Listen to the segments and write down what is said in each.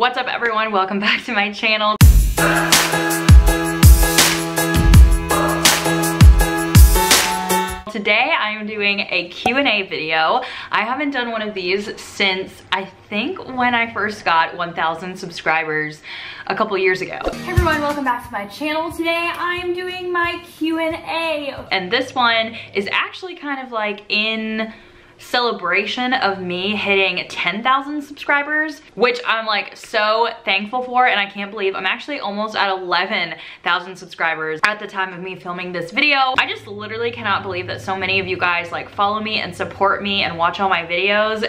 What's up everyone? Welcome back to my channel. Today I'm doing a Q&A video. I haven't done one of these since I think when I first got 1,000 subscribers a couple years ago. Hey everyone, welcome back to my channel. Today I'm doing my Q&A. And this one is actually kind of like in celebration of me hitting 10,000 subscribers, which I'm like so thankful for and I can't believe I'm actually almost at 11,000 subscribers at the time of me filming this video. I just literally cannot believe that so many of you guys like follow me and support me and watch all my videos.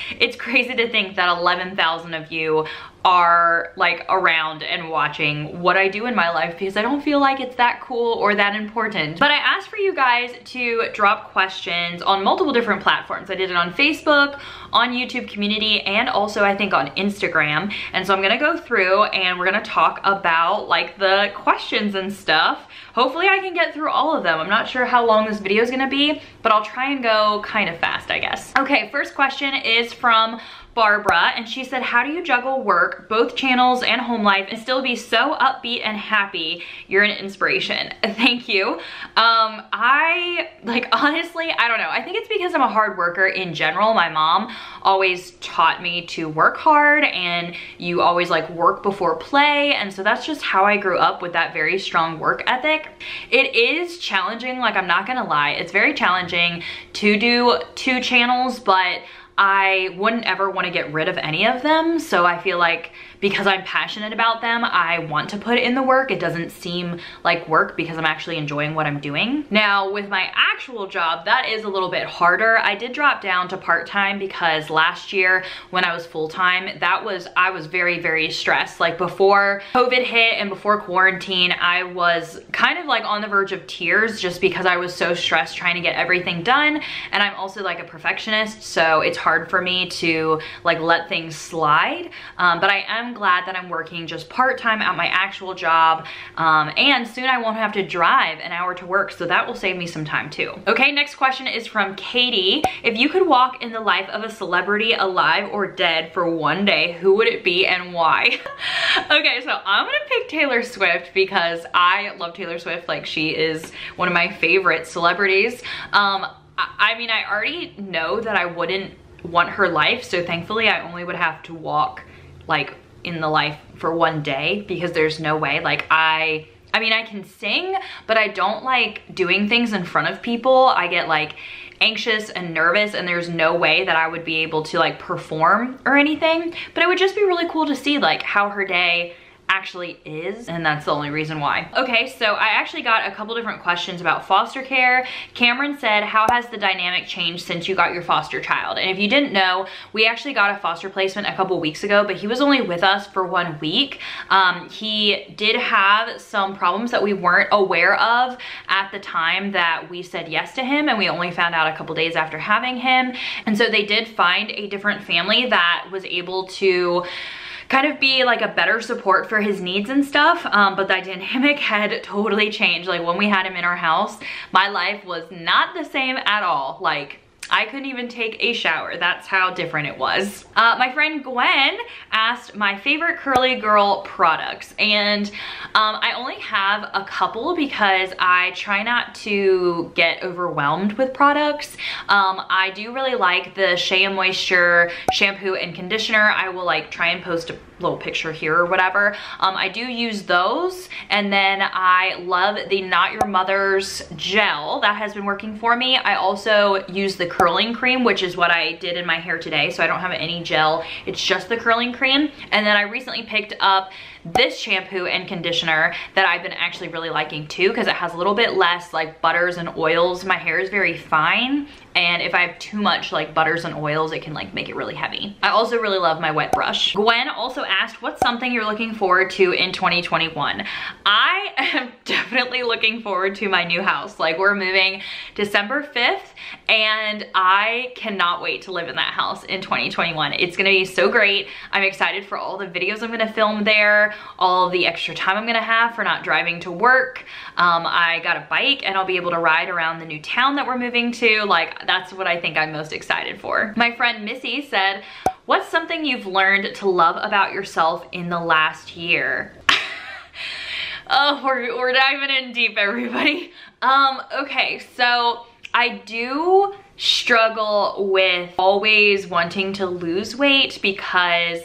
it's crazy to think that 11,000 of you are like around and watching what I do in my life because I don't feel like it's that cool or that important. But I asked for you guys to drop questions on multiple different platforms. I did it on Facebook, on YouTube community, and also I think on Instagram. And so I'm gonna go through and we're gonna talk about like the questions and stuff. Hopefully I can get through all of them. I'm not sure how long this video is gonna be, but I'll try and go kind of fast, I guess. Okay, first question is from Barbara, and she said, how do you juggle work, both channels and home life, and still be so upbeat and happy? You're an inspiration. Thank you. Um, I, like, honestly, I don't know. I think it's because I'm a hard worker in general. My mom always taught me to work hard, and you always, like, work before play, and so that's just how I grew up with that very strong work ethic. It is challenging, like, I'm not gonna lie. It's very challenging to do two channels, but I wouldn't ever want to get rid of any of them. So I feel like because I'm passionate about them, I want to put in the work. It doesn't seem like work because I'm actually enjoying what I'm doing. Now with my actual job, that is a little bit harder. I did drop down to part-time because last year when I was full-time, that was, I was very, very stressed. Like before COVID hit and before quarantine, I was kind of like on the verge of tears just because I was so stressed trying to get everything done. And I'm also like a perfectionist, so it's hard for me to like let things slide. Um, but I am glad that I'm working just part-time at my actual job. Um, and soon I won't have to drive an hour to work, so that will save me some time too. Okay, next question is from Katie. If you could walk in the life of a celebrity alive or dead for one day, who would it be and why? okay, so I'm gonna pick Taylor Swift because I love Taylor Swift. Like she is one of my favorite celebrities. Um, I mean, I already know that I wouldn't want her life, so thankfully I only would have to walk like in the life for one day because there's no way like I I mean, I can sing, but I don't like doing things in front of people. I get like anxious and nervous and there's no way that I would be able to like perform or anything. But it would just be really cool to see like how her day actually is and that's the only reason why. Okay, so I actually got a couple different questions about foster care. Cameron said, how has the dynamic changed since you got your foster child? And if you didn't know, we actually got a foster placement a couple weeks ago, but he was only with us for one week. Um, he did have some problems that we weren't aware of at the time that we said yes to him and we only found out a couple days after having him. And so they did find a different family that was able to kind of be like a better support for his needs and stuff. Um, but the dynamic had totally changed. Like when we had him in our house, my life was not the same at all. Like I couldn't even take a shower. That's how different it was. Uh, my friend Gwen asked my favorite curly girl products and um, I only have a couple because I try not to get overwhelmed with products. Um, I do really like the Shea Moisture shampoo and conditioner. I will like try and post a little picture here or whatever. Um, I do use those. And then I love the Not Your Mother's gel. That has been working for me. I also use the curling cream, which is what I did in my hair today. So I don't have any gel. It's just the curling cream. And then I recently picked up this shampoo and conditioner that I've been actually really liking too because it has a little bit less like butters and oils. My hair is very fine and if I have too much like butters and oils, it can like make it really heavy. I also really love my wet brush. Gwen also asked, what's something you're looking forward to in 2021? I am definitely looking forward to my new house. Like we're moving December 5th and I cannot wait to live in that house in 2021. It's gonna be so great. I'm excited for all the videos I'm gonna film there, all the extra time I'm gonna have for not driving to work. Um, I got a bike and I'll be able to ride around the new town that we're moving to. Like that's what I think I'm most excited for. My friend Missy said, what's something you've learned to love about yourself in the last year? oh, we're, we're diving in deep, everybody. Um, okay, so I do struggle with always wanting to lose weight because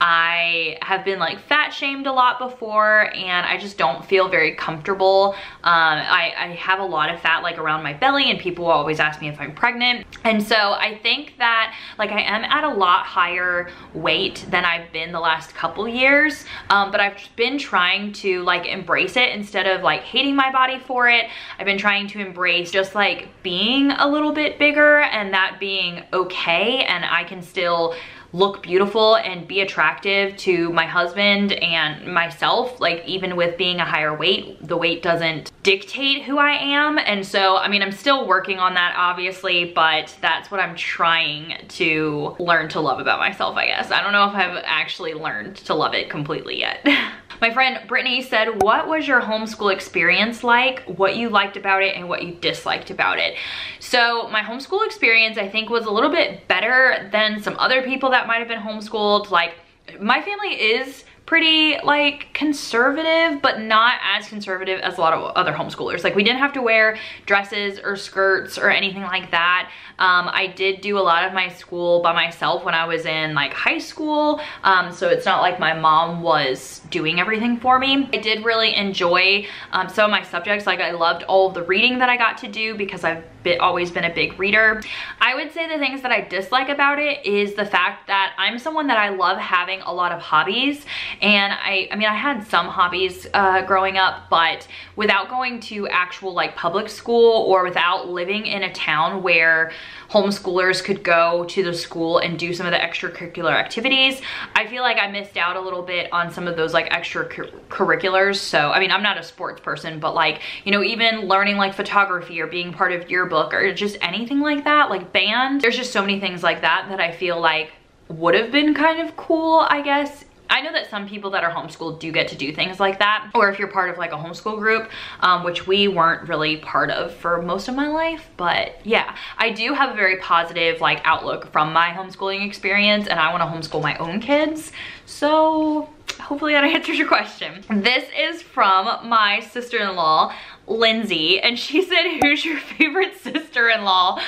I have been like fat shamed a lot before and I just don't feel very comfortable. Um, I, I have a lot of fat like around my belly and people always ask me if I'm pregnant. And so I think that like I am at a lot higher weight than I've been the last couple years. Um, but I've been trying to like embrace it instead of like hating my body for it. I've been trying to embrace just like being a little bit bigger and that being okay and I can still look beautiful and be attractive to my husband and myself like even with being a higher weight the weight doesn't dictate who I am and so I mean I'm still working on that obviously but that's what I'm trying to learn to love about myself I guess I don't know if I've actually learned to love it completely yet My friend Brittany said, what was your homeschool experience like? What you liked about it and what you disliked about it? So my homeschool experience I think was a little bit better than some other people that might have been homeschooled. Like my family is pretty like conservative, but not as conservative as a lot of other homeschoolers. Like we didn't have to wear dresses or skirts or anything like that. Um, I did do a lot of my school by myself when I was in like high school. Um, so it's not like my mom was doing everything for me. I did really enjoy um, some of my subjects. Like I loved all the reading that I got to do because I've been, always been a big reader. I would say the things that I dislike about it is the fact that I'm someone that I love having a lot of hobbies and I, I mean, I had some hobbies uh, growing up, but without going to actual like public school or without living in a town where homeschoolers could go to the school and do some of the extracurricular activities, I feel like I missed out a little bit on some of those like extracurriculars. So, I mean, I'm not a sports person, but like, you know, even learning like photography or being part of yearbook or just anything like that, like band, there's just so many things like that that I feel like would have been kind of cool, I guess, I know that some people that are homeschooled do get to do things like that. Or if you're part of like a homeschool group, um, which we weren't really part of for most of my life. But yeah, I do have a very positive like outlook from my homeschooling experience and I want to homeschool my own kids. So hopefully that answers your question. This is from my sister-in-law, Lindsay, and she said, who's your favorite sister-in-law?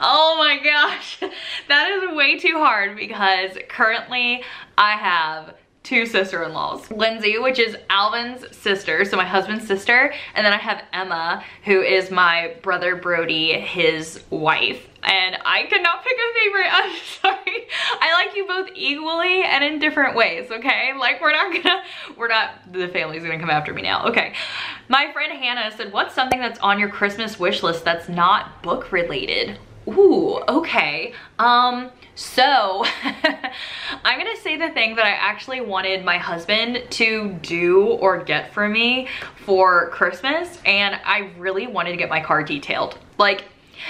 Oh my gosh, that is way too hard because currently I have two sister-in-laws. Lindsay, which is Alvin's sister, so my husband's sister, and then I have Emma, who is my brother Brody, his wife. And I could not pick a favorite, I'm sorry. I like you both equally and in different ways, okay? Like we're not gonna, we're not, the family's gonna come after me now, okay. My friend Hannah said, what's something that's on your Christmas wish list that's not book related? Ooh, okay. Um, so I'm gonna say the thing that I actually wanted my husband to do or get for me for Christmas and I really wanted to get my car detailed. Like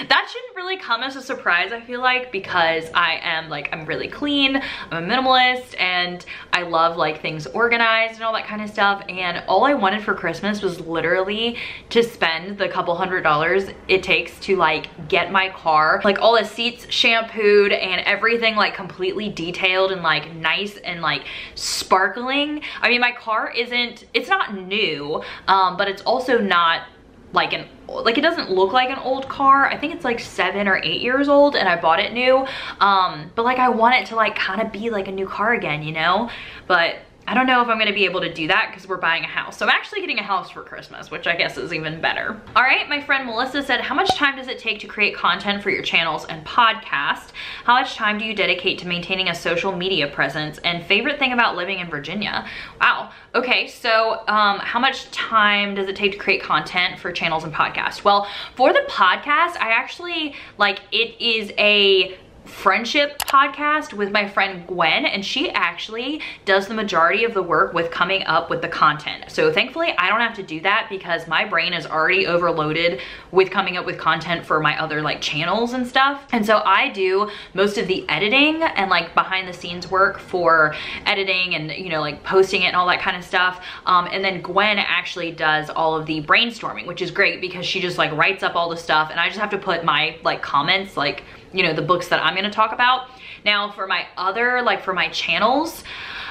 that shouldn't really come as a surprise, I feel like, because I am like, I'm really clean, I'm a minimalist, and I love like things organized and all that kind of stuff. And all I wanted for Christmas was literally to spend the couple hundred dollars it takes to like get my car, like all the seats shampooed and everything like completely detailed and like nice and like sparkling. I mean, my car isn't, it's not new, um, but it's also not like an like it doesn't look like an old car. I think it's like seven or eight years old and i bought it new. Um but like i want it to like kind of be like a new car again you know? But I don't know if I'm gonna be able to do that because we're buying a house. So I'm actually getting a house for Christmas, which I guess is even better. All right, my friend Melissa said, how much time does it take to create content for your channels and podcast? How much time do you dedicate to maintaining a social media presence? And favorite thing about living in Virginia? Wow, okay, so um, how much time does it take to create content for channels and podcasts? Well, for the podcast, I actually, like, it is a friendship podcast with my friend Gwen and she actually does the majority of the work with coming up with the content. So thankfully I don't have to do that because my brain is already overloaded with coming up with content for my other like channels and stuff. And so I do most of the editing and like behind the scenes work for editing and you know like posting it and all that kind of stuff. Um, and then Gwen actually does all of the brainstorming which is great because she just like writes up all the stuff and I just have to put my like comments like you know, the books that I'm gonna talk about. Now for my other, like for my channels,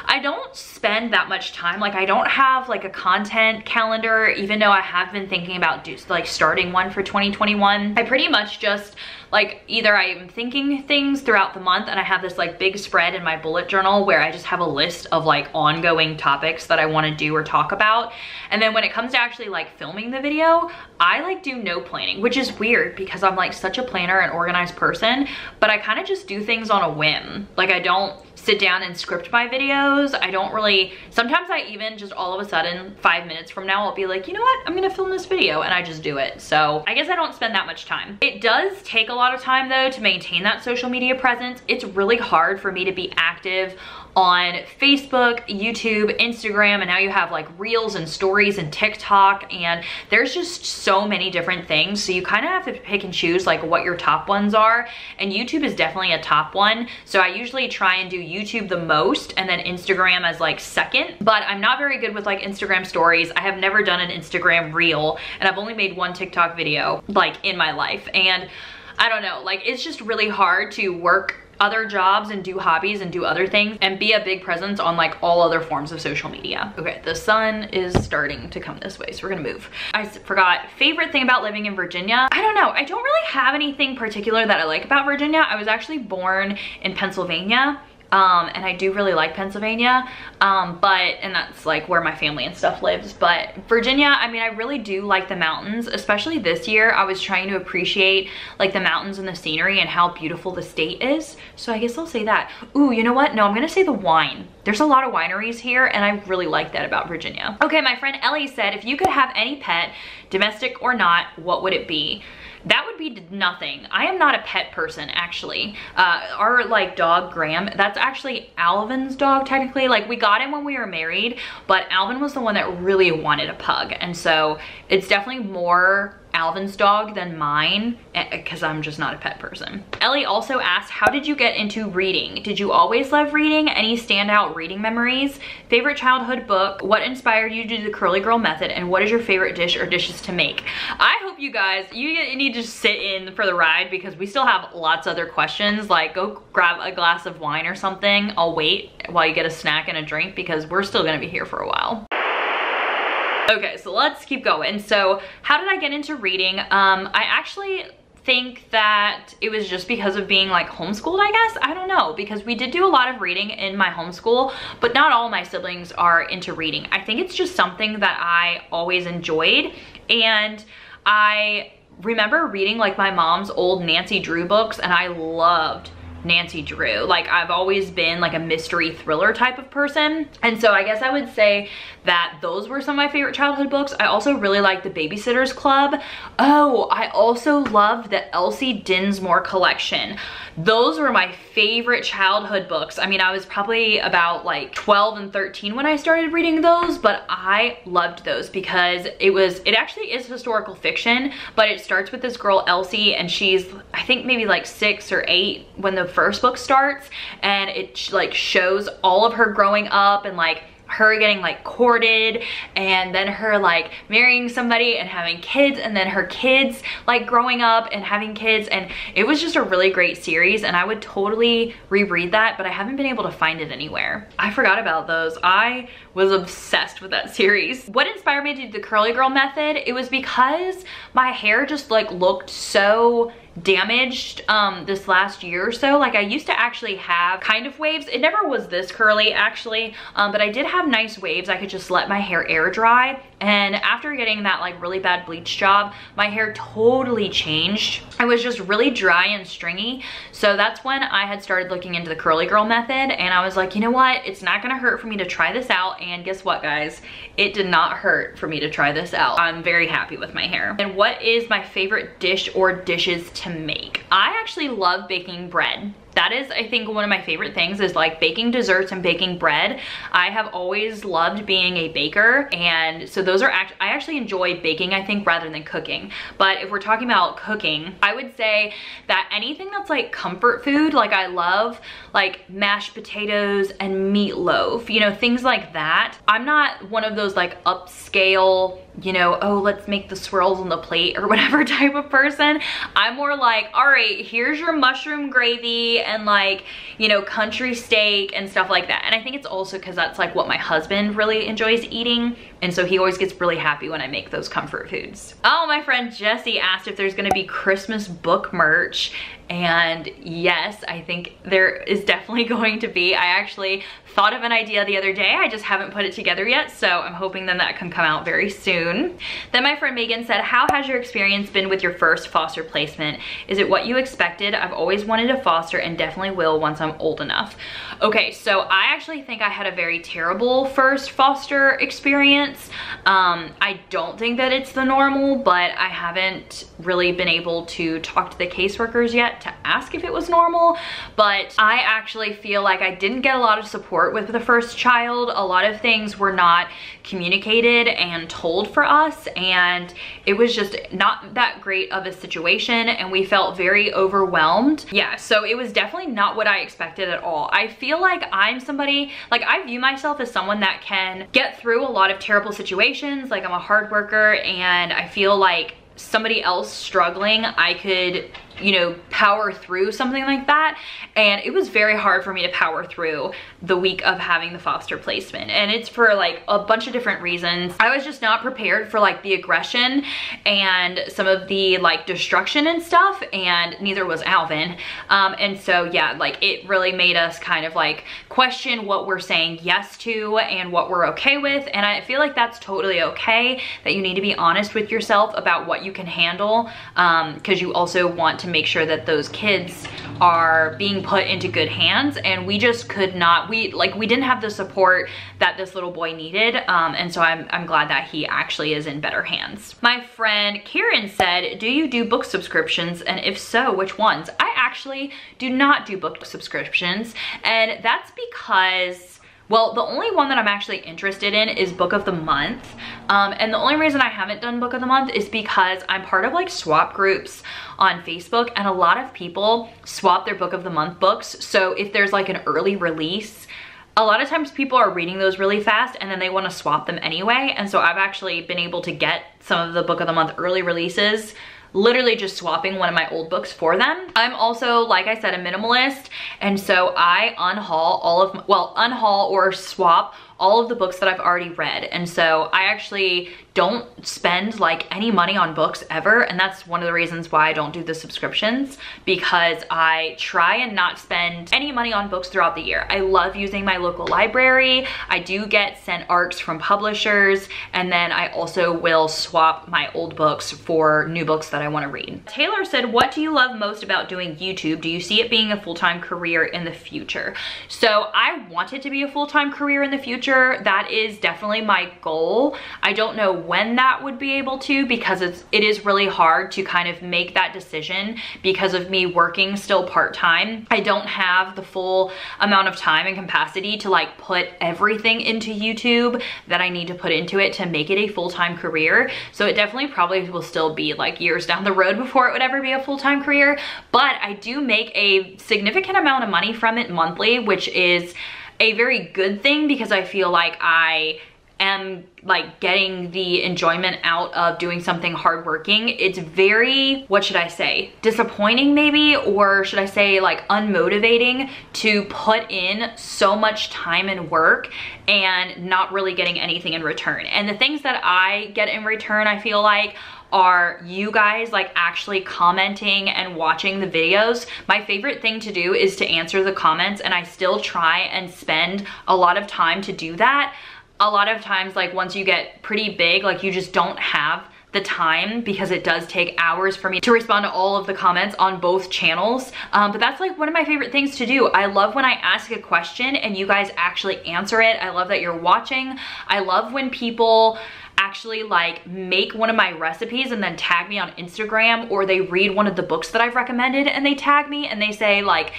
I don't spend that much time. Like I don't have like a content calendar, even though I have been thinking about do, like starting one for 2021. I pretty much just like either I am thinking things throughout the month and I have this like big spread in my bullet journal where I just have a list of like ongoing topics that I want to do or talk about. And then when it comes to actually like filming the video, I like do no planning, which is weird because I'm like such a planner and organized person, but I kind of just do things on a whim. Like I don't sit down and script my videos. I don't really, sometimes I even just all of a sudden, five minutes from now, I'll be like, you know what, I'm gonna film this video and I just do it. So I guess I don't spend that much time. It does take a lot of time though to maintain that social media presence. It's really hard for me to be active on Facebook, YouTube, Instagram, and now you have like reels and stories and TikTok and there's just so many different things. So you kind of have to pick and choose like what your top ones are. And YouTube is definitely a top one. So I usually try and do YouTube the most and then Instagram as like second, but I'm not very good with like Instagram stories. I have never done an Instagram reel and I've only made one TikTok video like in my life. And I don't know, like it's just really hard to work other jobs and do hobbies and do other things and be a big presence on like all other forms of social media. Okay, the sun is starting to come this way, so we're gonna move. I forgot, favorite thing about living in Virginia? I don't know, I don't really have anything particular that I like about Virginia. I was actually born in Pennsylvania um, and I do really like Pennsylvania, um, but, and that's like where my family and stuff lives, but Virginia, I mean, I really do like the mountains, especially this year, I was trying to appreciate like the mountains and the scenery and how beautiful the state is, so I guess I'll say that. Ooh, you know what? No, I'm gonna say the wine. There's a lot of wineries here, and I really like that about Virginia. Okay, my friend Ellie said, if you could have any pet, domestic or not, what would it be? That would be nothing. I am not a pet person, actually. Uh, our like dog Graham, that's actually Alvin's dog technically. Like we got him when we were married, but Alvin was the one that really wanted a pug. And so it's definitely more Alvin's dog than mine because eh, I'm just not a pet person. Ellie also asked, how did you get into reading? Did you always love reading? Any standout reading memories? Favorite childhood book? What inspired you to do the curly girl method? And what is your favorite dish or dishes to make? I hope you guys, you need to sit in for the ride because we still have lots of other questions. Like go grab a glass of wine or something. I'll wait while you get a snack and a drink because we're still gonna be here for a while. Okay, so let's keep going. So how did I get into reading? Um, I actually think that it was just because of being like homeschooled, I guess. I don't know, because we did do a lot of reading in my homeschool, but not all my siblings are into reading. I think it's just something that I always enjoyed. And I remember reading like my mom's old Nancy Drew books and I loved Nancy Drew. Like I've always been like a mystery thriller type of person. And so I guess I would say that those were some of my favorite childhood books. I also really like The Babysitter's Club. Oh, I also love the Elsie Dinsmore collection. Those were my favorite childhood books. I mean, I was probably about like 12 and 13 when I started reading those, but I loved those because it was, it actually is historical fiction, but it starts with this girl, Elsie, and she's, I think maybe like six or eight when the first book starts, and it like shows all of her growing up and like her getting like courted and then her like marrying somebody and having kids and then her kids like growing up and having kids and it was just a really great series and I would totally reread that but I haven't been able to find it anywhere. I forgot about those. I was obsessed with that series. What inspired me to do the curly girl method? It was because my hair just like looked so damaged um, this last year or so. Like I used to actually have kind of waves. It never was this curly actually, um, but I did have nice waves. I could just let my hair air dry. And after getting that like really bad bleach job, my hair totally changed. I was just really dry and stringy. So that's when I had started looking into the curly girl method and I was like, you know what? It's not gonna hurt for me to try this out. And guess what guys? It did not hurt for me to try this out. I'm very happy with my hair. And what is my favorite dish or dishes to make? I actually love baking bread. That is I think one of my favorite things is like baking desserts and baking bread. I have always loved being a baker and so those are act I actually enjoy baking I think rather than cooking. But if we're talking about cooking, I would say that anything that's like comfort food, like I love like mashed potatoes and meatloaf, you know, things like that. I'm not one of those like upscale you know, oh, let's make the swirls on the plate or whatever type of person. I'm more like, all right, here's your mushroom gravy and like, you know, country steak and stuff like that. And I think it's also because that's like what my husband really enjoys eating. And so he always gets really happy when I make those comfort foods. Oh, my friend Jesse asked if there's gonna be Christmas book merch. And yes, I think there is definitely going to be. I actually thought of an idea the other day. I just haven't put it together yet. So I'm hoping then that can come out very soon. Then my friend Megan said, how has your experience been with your first foster placement? Is it what you expected? I've always wanted to foster and definitely will once I'm old enough. Okay, so I actually think I had a very terrible first foster experience. Um, I don't think that it's the normal, but I haven't really been able to talk to the caseworkers yet to ask if it was normal. But I actually feel like I didn't get a lot of support with the first child. A lot of things were not communicated and told for us and it was just not that great of a situation and we felt very overwhelmed. Yeah, so it was definitely not what I expected at all. I feel like I'm somebody, like I view myself as someone that can get through a lot of terrible situations. Like I'm a hard worker and I feel like somebody else struggling, I could you know, power through something like that. And it was very hard for me to power through the week of having the foster placement. And it's for like a bunch of different reasons. I was just not prepared for like the aggression and some of the like destruction and stuff. And neither was Alvin. Um, and so yeah, like it really made us kind of like question what we're saying yes to and what we're okay with. And I feel like that's totally okay that you need to be honest with yourself about what you can handle because um, you also want make sure that those kids are being put into good hands. And we just could not we like we didn't have the support that this little boy needed. Um, and so I'm, I'm glad that he actually is in better hands. My friend Karen said do you do book subscriptions? And if so which ones? I actually do not do book subscriptions. And that's because well, the only one that I'm actually interested in is Book of the Month. Um, and the only reason I haven't done Book of the Month is because I'm part of like swap groups on Facebook and a lot of people swap their Book of the Month books. So if there's like an early release, a lot of times people are reading those really fast and then they want to swap them anyway. And so I've actually been able to get some of the Book of the Month early releases literally just swapping one of my old books for them. I'm also, like I said, a minimalist. And so I unhaul all of, well, unhaul or swap all of the books that I've already read. And so I actually don't spend like any money on books ever. And that's one of the reasons why I don't do the subscriptions because I try and not spend any money on books throughout the year. I love using my local library. I do get sent ARCs from publishers. And then I also will swap my old books for new books that I wanna read. Taylor said, what do you love most about doing YouTube? Do you see it being a full-time career in the future? So I want it to be a full-time career in the future. That is definitely my goal. I don't know when that would be able to because it's, it is really hard to kind of make that decision because of me working still part-time. I don't have the full amount of time and capacity to like put everything into YouTube that I need to put into it to make it a full-time career. So it definitely probably will still be like years down the road before it would ever be a full-time career. But I do make a significant amount of money from it monthly, which is a very good thing because I feel like I am like getting the enjoyment out of doing something hardworking. It's very, what should I say, disappointing maybe, or should I say like unmotivating to put in so much time and work and not really getting anything in return. And the things that I get in return, I feel like are you guys like actually commenting and watching the videos. My favorite thing to do is to answer the comments and I still try and spend a lot of time to do that a lot of times like once you get pretty big, like you just don't have the time because it does take hours for me to respond to all of the comments on both channels. Um, but that's like one of my favorite things to do. I love when I ask a question and you guys actually answer it. I love that you're watching. I love when people actually like make one of my recipes and then tag me on Instagram or they read one of the books that I've recommended and they tag me and they say like,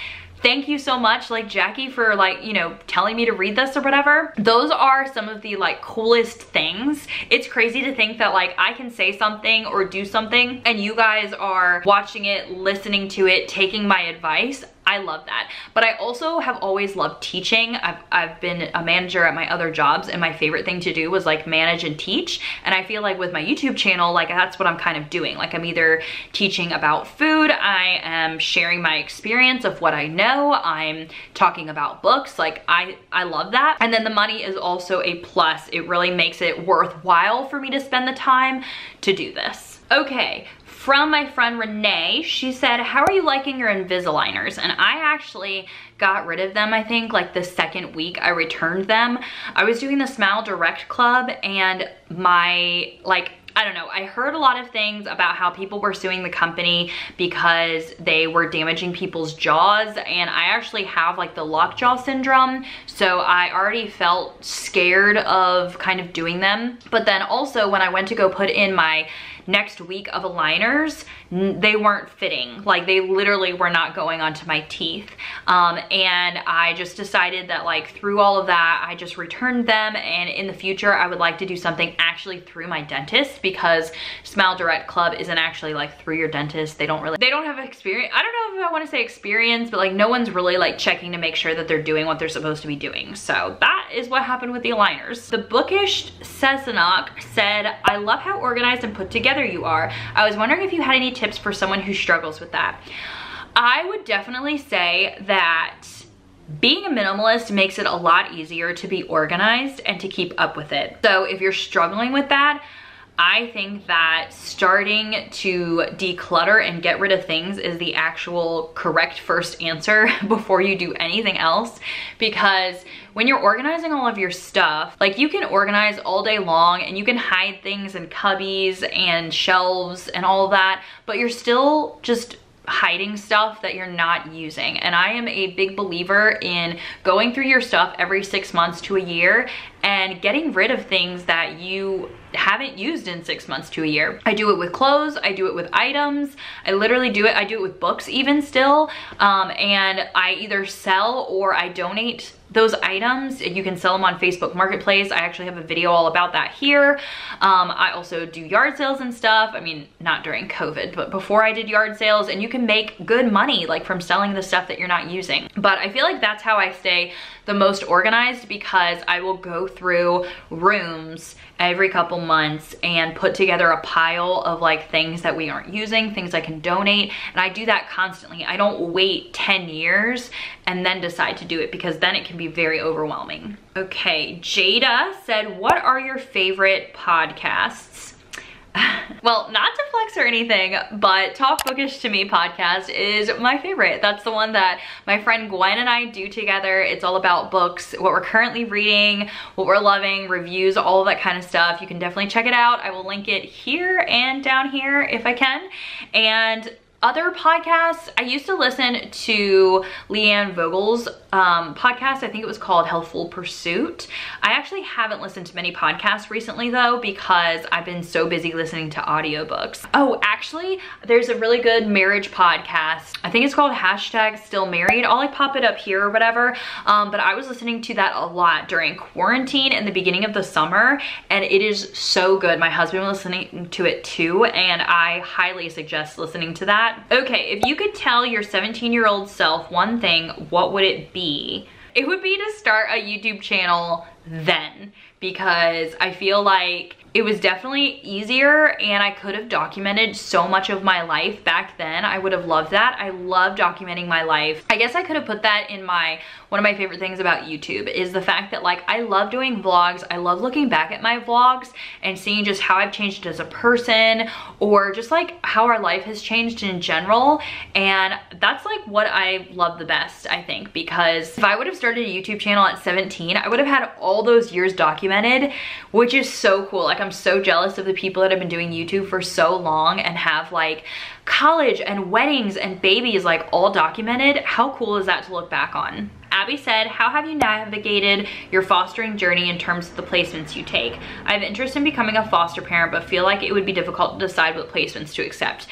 thank you so much like Jacqie for like, you know, telling me to read this or whatever. Those are some of the like coolest things. It's crazy to think that like I can say something or do something and you guys are watching it, listening to it, taking my advice. I love that. But I also have always loved teaching. I've, I've been a manager at my other jobs and my favorite thing to do was like manage and teach. And I feel like with my YouTube channel, like that's what I'm kind of doing. Like I'm either teaching about food, I am sharing my experience of what I know, I'm talking about books. Like I, I love that. And then the money is also a plus. It really makes it worthwhile for me to spend the time to do this. Okay, from my friend Renee. She said, how are you liking your Invisaligners? And I actually got rid of them, I think, like the second week I returned them. I was doing the Smile Direct Club and my, like, I don't know, I heard a lot of things about how people were suing the company because they were damaging people's jaws and I actually have like the lockjaw syndrome so I already felt scared of kind of doing them. But then also when I went to go put in my next week of aligners, they weren't fitting. Like they literally were not going onto my teeth. Um, and I just decided that like through all of that, I just returned them. And in the future, I would like to do something actually through my dentist because Smile Direct Club isn't actually like through your dentist. They don't really, they don't have experience. I don't know if I want to say experience, but like no one's really like checking to make sure that they're doing what they're supposed to be doing. So that is what happened with the aligners. The bookish Cessnock said, I love how organized and put together you are. I was wondering if you had any tips for someone who struggles with that. I would definitely say that being a minimalist makes it a lot easier to be organized and to keep up with it. So if you're struggling with that, I think that starting to declutter and get rid of things is the actual correct first answer before you do anything else because when you're organizing all of your stuff, like you can organize all day long and you can hide things in cubbies and shelves and all that, but you're still just hiding stuff that you're not using. And I am a big believer in going through your stuff every six months to a year and getting rid of things that you haven't used in six months to a year. I do it with clothes, I do it with items, I literally do it, I do it with books even still, um, and I either sell or I donate those items. You can sell them on Facebook Marketplace. I actually have a video all about that here. Um, I also do yard sales and stuff. I mean, not during COVID, but before I did yard sales and you can make good money like from selling the stuff that you're not using. But I feel like that's how I stay the most organized because I will go through rooms every couple months and put together a pile of like things that we aren't using, things I can donate. And I do that constantly. I don't wait 10 years and then decide to do it because then it can be very overwhelming. Okay, Jada said, what are your favorite podcasts? well, not to flex or anything, but Talk Bookish to Me podcast is my favorite. That's the one that my friend Gwen and I do together. It's all about books, what we're currently reading, what we're loving, reviews, all that kind of stuff. You can definitely check it out. I will link it here and down here if I can. And other podcasts, I used to listen to Leanne Vogel's um, podcast. I think it was called Healthful Pursuit. I actually haven't listened to many podcasts recently though because I've been so busy listening to audiobooks. Oh, actually, there's a really good marriage podcast. I think it's called hashtag stay married. I'll like pop it up here or whatever. Um, but I was listening to that a lot during quarantine in the beginning of the summer and it is so good. My husband was listening to it too and I highly suggest listening to that that. Okay, if you could tell your 17 year old self one thing, what would it be? It would be to start a YouTube channel then because I feel like it was definitely easier and I could have documented so much of my life back then. I would have loved that. I love documenting my life. I guess I could have put that in my, one of my favorite things about YouTube is the fact that like I love doing vlogs. I love looking back at my vlogs and seeing just how I've changed as a person or just like how our life has changed in general. And that's like what I love the best, I think, because if I would have started a YouTube channel at 17, I would have had all those years documented, which is so cool. Like I'm so jealous of the people that have been doing YouTube for so long and have like college and weddings and babies like all documented. How cool is that to look back on? Abby said, how have you navigated your fostering journey in terms of the placements you take? I have interest in becoming a foster parent, but feel like it would be difficult to decide what placements to accept.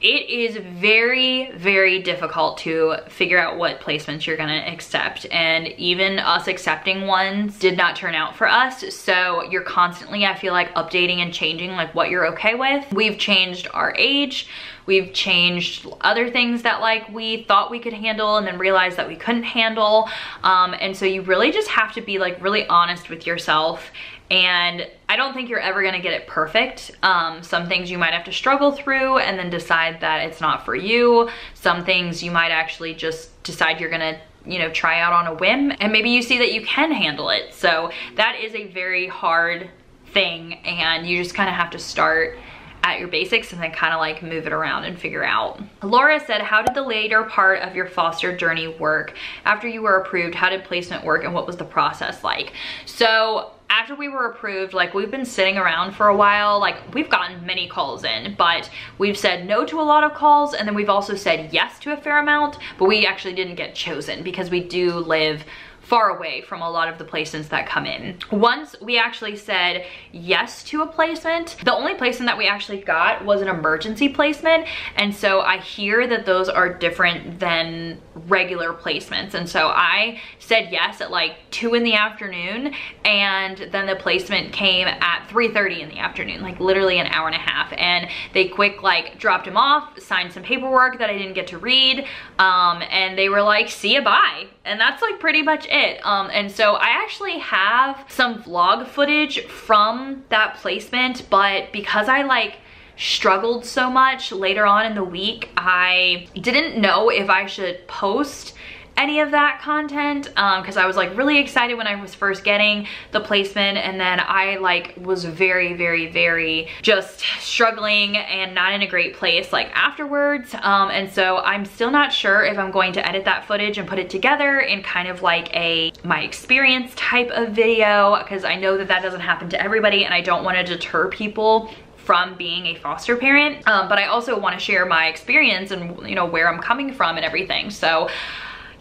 It is very, very difficult to figure out what placements you're gonna accept. And even us accepting ones did not turn out for us. So you're constantly, I feel like, updating and changing like what you're okay with. We've changed our age. We've changed other things that like we thought we could handle and then realized that we couldn't handle. Um, and so you really just have to be like really honest with yourself and I don't think you're ever gonna get it perfect. Um, some things you might have to struggle through and then decide that it's not for you. Some things you might actually just decide you're gonna you know, try out on a whim and maybe you see that you can handle it. So that is a very hard thing and you just kind of have to start at your basics and then kind of like move it around and figure out. Laura said, how did the later part of your foster journey work? After you were approved, how did placement work and what was the process like? So after we were approved, like we've been sitting around for a while, like we've gotten many calls in, but we've said no to a lot of calls and then we've also said yes to a fair amount, but we actually didn't get chosen because we do live far away from a lot of the placements that come in. Once we actually said yes to a placement, the only placement that we actually got was an emergency placement. And so I hear that those are different than regular placements. And so I said yes at like two in the afternoon and then the placement came at 3.30 in the afternoon, like literally an hour and a half. And they quick like dropped him off, signed some paperwork that I didn't get to read. Um, and they were like, see you bye. And that's like pretty much it. Um, and so I actually have some vlog footage from that placement, but because I like struggled so much later on in the week, I didn't know if I should post any of that content because um, I was like really excited when I was first getting the placement and then I like was very very very just struggling and not in a great place like afterwards um, and so I'm still not sure if I'm going to edit that footage and put it together in kind of like a my experience type of video because I know that that doesn't happen to everybody and I don't want to deter people from being a foster parent um, but I also want to share my experience and you know where I'm coming from and everything so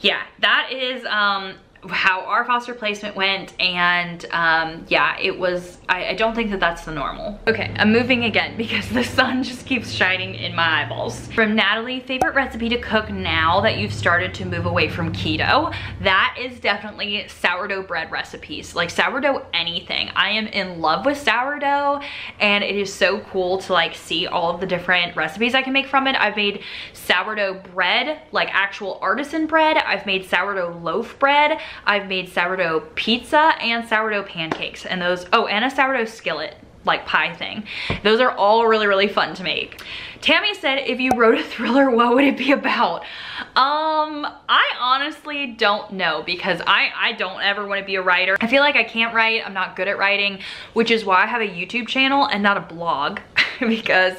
yeah, that is um, how our foster placement went and um, yeah it was I, I, don't think that that's the normal. Okay I'm moving again because the sun just keeps shining in my eyeballs. From Natalie favorite recipe to cook now that you've started to move away from keto that is definitely sourdough bread recipes. Like sourdough anything. I am in love with sourdough and it is so cool to like see all of the different recipes I can make from it. I've made sourdough bread like actual artisan bread. I've made sourdough loaf bread I've made sourdough pizza and sourdough pancakes and those, oh, and a sourdough skillet like pie thing. Those are all really, really fun to make. Tammy said, if you wrote a thriller, what would it be about? Um, I honestly don't know because I, I don't ever want to be a writer. I feel like I can't write. I'm not good at writing, which is why I have a YouTube channel and not a blog because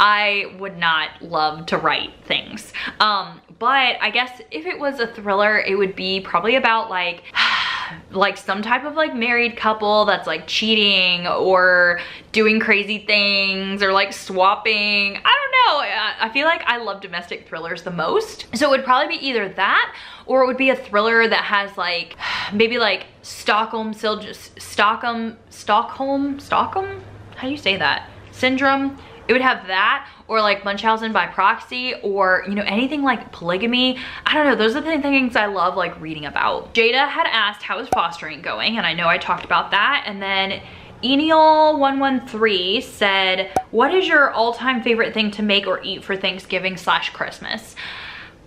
I would not love to write things. Um, but I guess if it was a thriller, it would be probably about like, like some type of like married couple that's like cheating or doing crazy things or like swapping. I don't know. I feel like I love domestic thrillers the most. So it would probably be either that or it would be a thriller that has like maybe like Stockholm, Stockholm, Stockholm, Stockholm? How do you say that? Syndrome. It would have that or like Munchausen by proxy or, you know, anything like polygamy. I don't know, those are the things I love like reading about. Jada had asked how is fostering going and I know I talked about that and then Enial113 said, what is your all-time favorite thing to make or eat for Thanksgiving slash Christmas?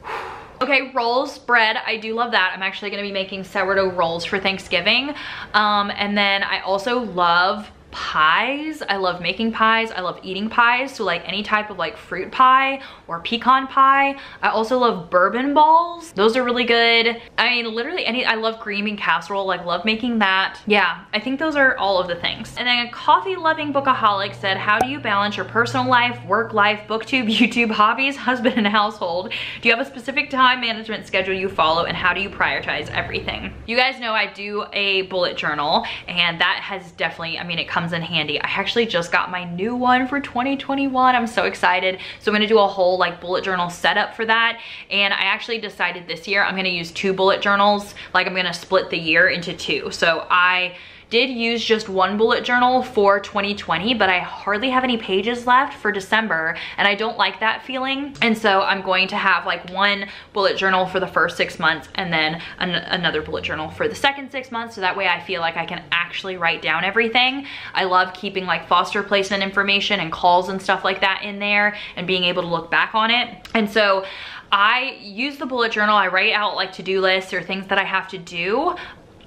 Okay, rolls, bread, I do love that. I'm actually gonna be making sourdough rolls for Thanksgiving. Um, and then I also love pies. I love making pies. I love eating pies. So like any type of like fruit pie or pecan pie. I also love bourbon balls. Those are really good. I mean, literally any, I love green bean casserole. Like love making that. Yeah, I think those are all of the things. And then a coffee loving bookaholic said, how do you balance your personal life, work life, booktube, YouTube, hobbies, husband and household? Do you have a specific time management schedule you follow and how do you prioritize everything? You guys know I do a bullet journal and that has definitely, I mean, it comes comes in handy. I actually just got my new one for 2021. I'm so excited. So I'm gonna do a whole like bullet journal setup for that. And I actually decided this year I'm gonna use two bullet journals. Like I'm gonna split the year into two. So I did use just one bullet journal for 2020, but I hardly have any pages left for December and I don't like that feeling. And so I'm going to have like one bullet journal for the first six months and then an another bullet journal for the second six months. So that way I feel like I can actually write down everything. I love keeping like foster placement information and calls and stuff like that in there and being able to look back on it. And so I use the bullet journal. I write out like to-do lists or things that I have to do.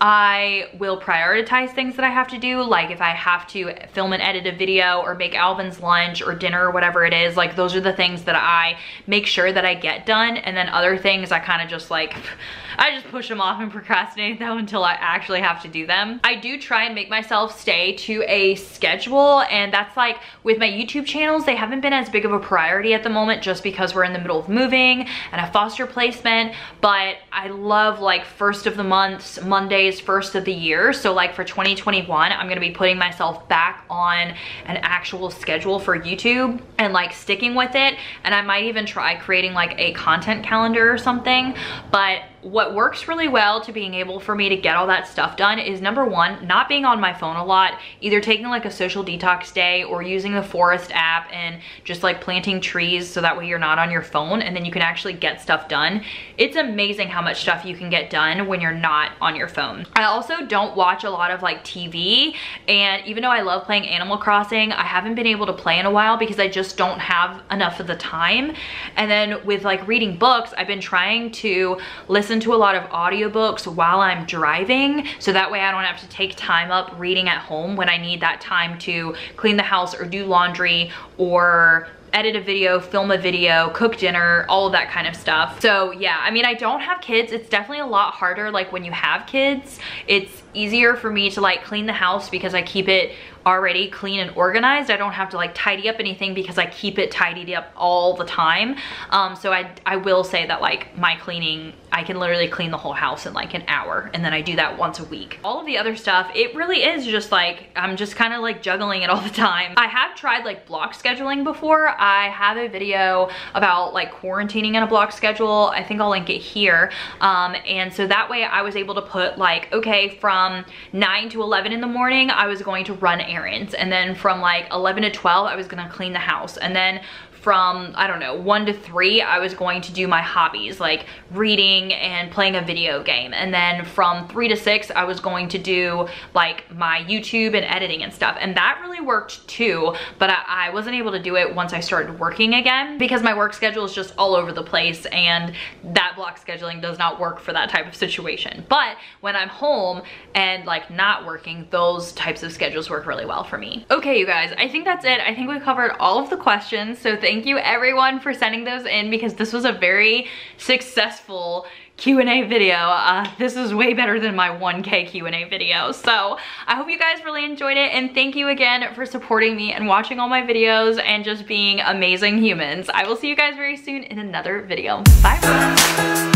I will prioritize things that I have to do. Like if I have to film and edit a video or make Alvin's lunch or dinner or whatever it is, like those are the things that I make sure that I get done. And then other things I kind of just like, I just push them off and procrastinate them until I actually have to do them. I do try and make myself stay to a schedule and that's like with my YouTube channels, they haven't been as big of a priority at the moment just because we're in the middle of moving and a foster placement, but I love like first of the months, Mondays, first of the year. So like for 2021, I'm gonna be putting myself back on an actual schedule for YouTube and like sticking with it. And I might even try creating like a content calendar or something, but what works really well to being able for me to get all that stuff done is number one, not being on my phone a lot, either taking like a social detox day or using the forest app and just like planting trees so that way you're not on your phone and then you can actually get stuff done. It's amazing how much stuff you can get done when you're not on your phone. I also don't watch a lot of like TV and even though I love playing Animal Crossing, I haven't been able to play in a while because I just don't have enough of the time. And then with like reading books, I've been trying to listen listen to a lot of audiobooks while I'm driving so that way I don't have to take time up reading at home when I need that time to clean the house or do laundry or edit a video, film a video, cook dinner, all of that kind of stuff. So yeah, I mean, I don't have kids. It's definitely a lot harder like when you have kids. It's easier for me to like clean the house because I keep it already clean and organized. I don't have to like tidy up anything because I keep it tidied up all the time. Um, so I, I will say that like my cleaning, I can literally clean the whole house in like an hour and then I do that once a week. All of the other stuff, it really is just like, I'm just kind of like juggling it all the time. I have tried like block scheduling before. I have a video about like quarantining in a block schedule. I think I'll link it here. Um, and so that way I was able to put like, okay, from 9 to 11 in the morning, I was going to run errands. And then from like 11 to 12, I was gonna clean the house. And then from, I don't know, one to three, I was going to do my hobbies like reading and playing a video game. And then from three to six, I was going to do like my YouTube and editing and stuff. And that really worked too, but I, I wasn't able to do it once I started working again because my work schedule is just all over the place and that block scheduling does not work for that type of situation. But when I'm home and like not working, those types of schedules work really well for me. Okay, you guys, I think that's it. I think we covered all of the questions. So thank you everyone for sending those in because this was a very successful Q&A video. Uh, this is way better than my 1K Q&A video. So I hope you guys really enjoyed it and thank you again for supporting me and watching all my videos and just being amazing humans. I will see you guys very soon in another video. Bye.